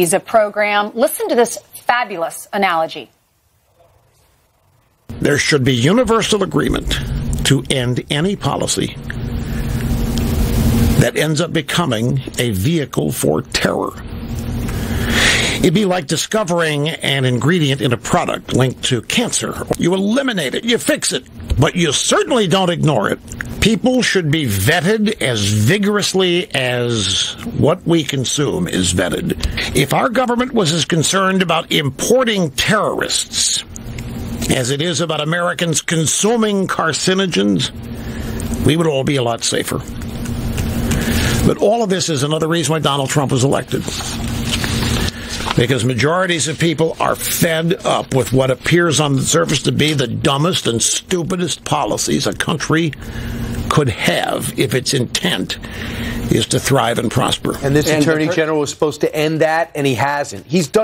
visa program. Listen to this fabulous analogy. There should be universal agreement to end any policy that ends up becoming a vehicle for terror. It'd be like discovering an ingredient in a product linked to cancer. You eliminate it, you fix it, but you certainly don't ignore it. People should be vetted as vigorously as what we consume is vetted. If our government was as concerned about importing terrorists as it is about Americans consuming carcinogens, we would all be a lot safer. But all of this is another reason why Donald Trump was elected. Because majorities of people are fed up with what appears on the surface to be the dumbest and stupidest policies a country could have if its intent is to thrive and prosper. And this attorney general was supposed to end that, and he hasn't. He's done.